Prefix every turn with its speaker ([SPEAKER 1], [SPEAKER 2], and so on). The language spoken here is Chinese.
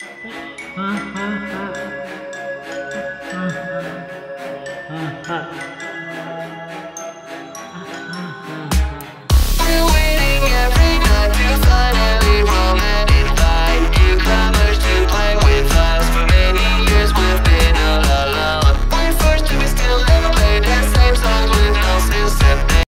[SPEAKER 1] 啊哈哈。啊哈啊哈。